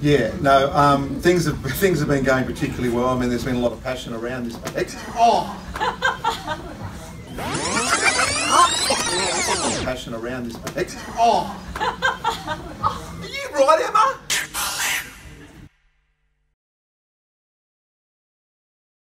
Yeah, no, um, things have things have been going particularly well. I mean, there's been a lot of passion around this. Oh. passion around this. Oh. Are you right, Emma?